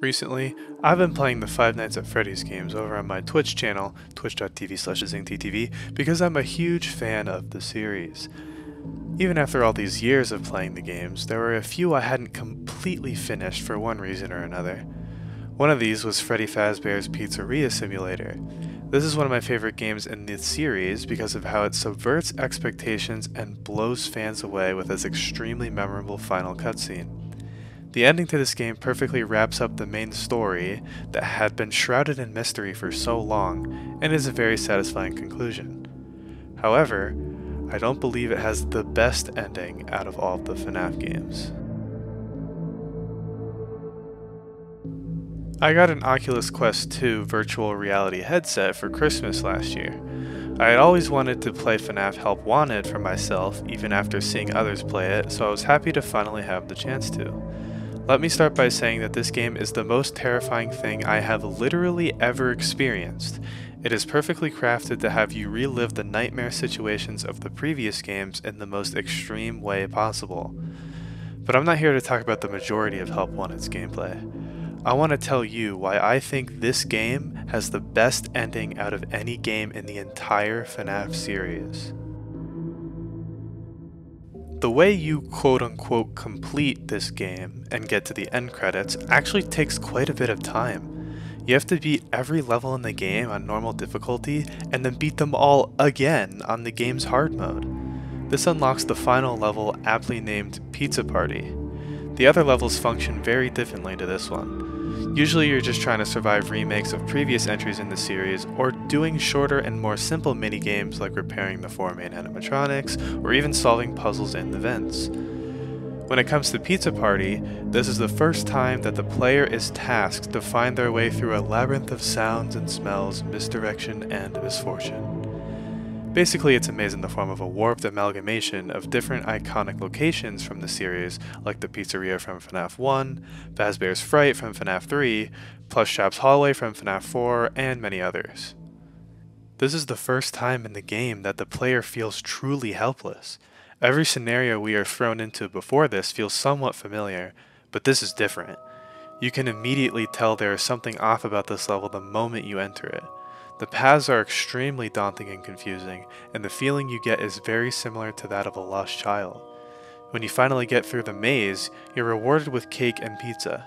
Recently, I've been playing the Five Nights at Freddy's games over on my Twitch channel, twitch.tv slash zinkttv, because I'm a huge fan of the series. Even after all these years of playing the games, there were a few I hadn't completely finished for one reason or another. One of these was Freddy Fazbear's Pizzeria Simulator. This is one of my favorite games in the series because of how it subverts expectations and blows fans away with its extremely memorable final cutscene. The ending to this game perfectly wraps up the main story that had been shrouded in mystery for so long, and is a very satisfying conclusion. However, I don't believe it has the best ending out of all of the FNAF games. I got an Oculus Quest 2 virtual reality headset for Christmas last year. I had always wanted to play FNAF Help Wanted for myself, even after seeing others play it, so I was happy to finally have the chance to. Let me start by saying that this game is the most terrifying thing I have literally ever experienced. It is perfectly crafted to have you relive the nightmare situations of the previous games in the most extreme way possible. But I'm not here to talk about the majority of Help Wanted's gameplay. I want to tell you why I think this game has the best ending out of any game in the entire FNAF series. The way you quote unquote complete this game and get to the end credits actually takes quite a bit of time. You have to beat every level in the game on normal difficulty and then beat them all again on the game's hard mode. This unlocks the final level aptly named Pizza Party. The other levels function very differently to this one. Usually you're just trying to survive remakes of previous entries in the series, or doing shorter and more simple mini-games like repairing the four main animatronics, or even solving puzzles in the vents. When it comes to Pizza Party, this is the first time that the player is tasked to find their way through a labyrinth of sounds and smells, misdirection, and misfortune. Basically, it's a maze in the form of a warped amalgamation of different iconic locations from the series, like the pizzeria from FNAF 1, Fazbear's Fright from FNAF 3, Plush Shop's Hallway from FNAF 4, and many others. This is the first time in the game that the player feels truly helpless. Every scenario we are thrown into before this feels somewhat familiar, but this is different. You can immediately tell there is something off about this level the moment you enter it. The paths are extremely daunting and confusing, and the feeling you get is very similar to that of a lost child. When you finally get through the maze, you're rewarded with cake and pizza.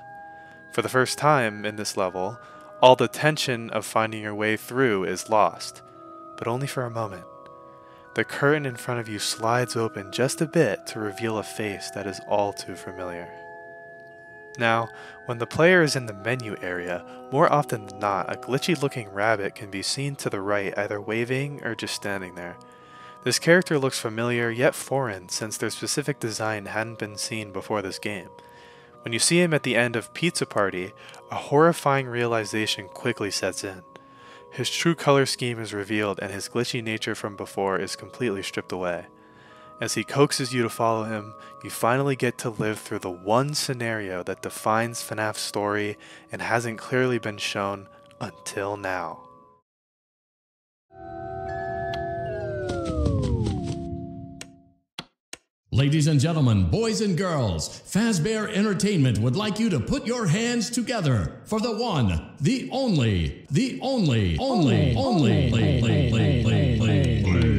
For the first time in this level, all the tension of finding your way through is lost, but only for a moment. The curtain in front of you slides open just a bit to reveal a face that is all too familiar. Now, when the player is in the menu area, more often than not, a glitchy looking rabbit can be seen to the right either waving or just standing there. This character looks familiar yet foreign since their specific design hadn't been seen before this game. When you see him at the end of Pizza Party, a horrifying realization quickly sets in. His true color scheme is revealed and his glitchy nature from before is completely stripped away. As he coaxes you to follow him, you finally get to live through the one scenario that defines FNAF's story and hasn't clearly been shown until now. Ladies and gentlemen, boys and girls, Fazbear Entertainment would like you to put your hands together for the one, the only, the only, only, only, only, only, only, only, only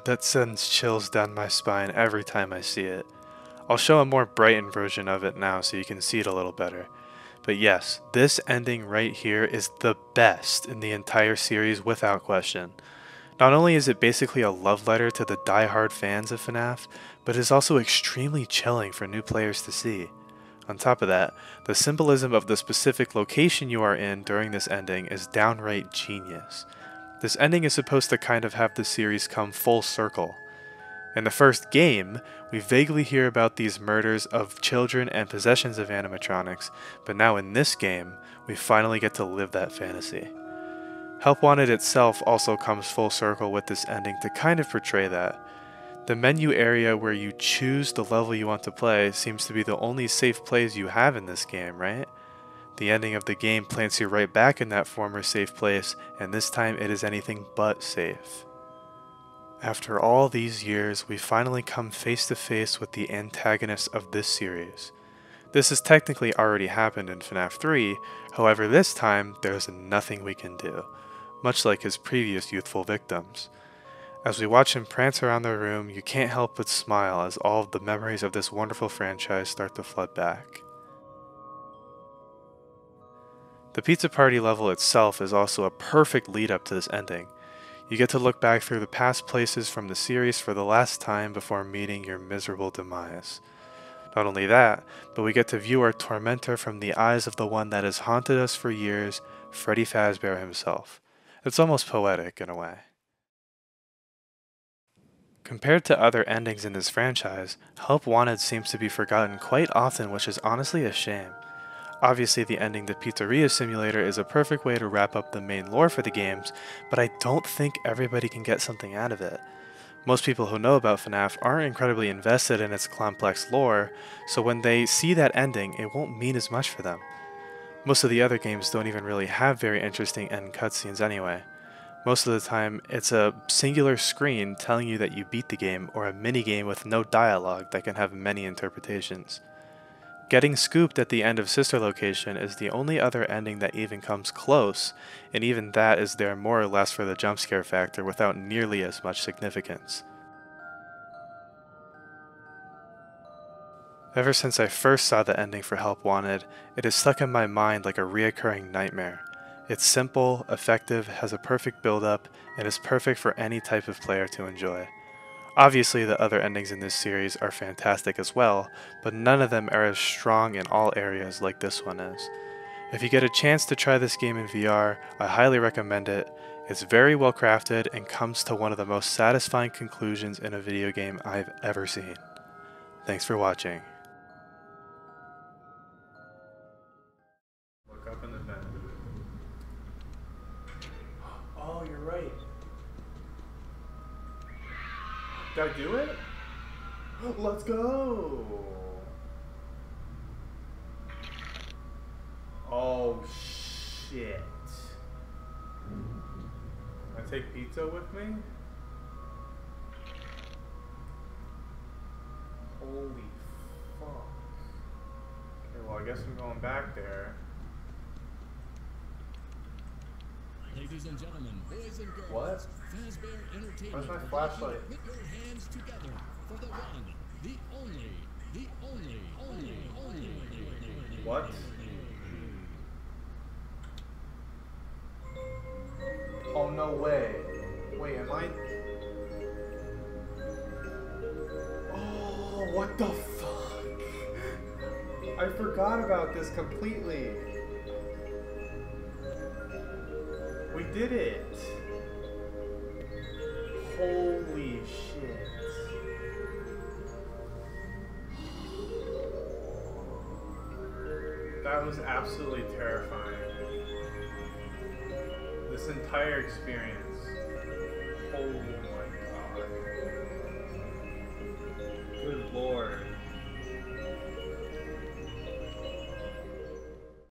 God, that sends chills down my spine every time I see it. I'll show a more brightened version of it now so you can see it a little better. But yes, this ending right here is the best in the entire series without question. Not only is it basically a love letter to the die-hard fans of FNAF, but it is also extremely chilling for new players to see. On top of that, the symbolism of the specific location you are in during this ending is downright genius. This ending is supposed to kind of have the series come full circle. In the first game, we vaguely hear about these murders of children and possessions of animatronics, but now in this game, we finally get to live that fantasy. Help Wanted itself also comes full circle with this ending to kind of portray that. The menu area where you choose the level you want to play seems to be the only safe place you have in this game, right? The ending of the game plants you right back in that former safe place, and this time it is anything but safe. After all these years, we finally come face to face with the antagonist of this series. This has technically already happened in FNAF 3, however this time there's nothing we can do, much like his previous youthful victims. As we watch him prance around the room, you can't help but smile as all of the memories of this wonderful franchise start to flood back. The pizza party level itself is also a perfect lead up to this ending. You get to look back through the past places from the series for the last time before meeting your miserable demise. Not only that, but we get to view our tormentor from the eyes of the one that has haunted us for years, Freddy Fazbear himself. It's almost poetic in a way. Compared to other endings in this franchise, Help Wanted seems to be forgotten quite often, which is honestly a shame. Obviously, the ending to Pizzeria Simulator is a perfect way to wrap up the main lore for the games, but I don't think everybody can get something out of it. Most people who know about FNAF aren't incredibly invested in its complex lore, so when they see that ending, it won't mean as much for them. Most of the other games don't even really have very interesting end cutscenes anyway. Most of the time, it's a singular screen telling you that you beat the game or a minigame with no dialogue that can have many interpretations. Getting scooped at the end of Sister Location is the only other ending that even comes close, and even that is there more or less for the jump scare factor without nearly as much significance. Ever since I first saw the ending for Help Wanted, it has stuck in my mind like a reoccurring nightmare. It's simple, effective, has a perfect build-up, and is perfect for any type of player to enjoy. Obviously, the other endings in this series are fantastic as well, but none of them are as strong in all areas like this one is. If you get a chance to try this game in VR, I highly recommend it. It's very well crafted and comes to one of the most satisfying conclusions in a video game I've ever seen. Thanks for watching. Did I do it? Let's go! Oh shit. I take pizza with me? Holy fuck. Okay, well I guess I'm going back there. Ladies and gentlemen, boys and girls, What? Fazbear Entertainment Where's my flashlight? Put your hands together for the one, the only, the only, only, only. What? Oh no way. Wait, am I? Oh, what the fuck? I forgot about this completely. Did it. Holy shit. That was absolutely terrifying. This entire experience. Holy my god. Good lord.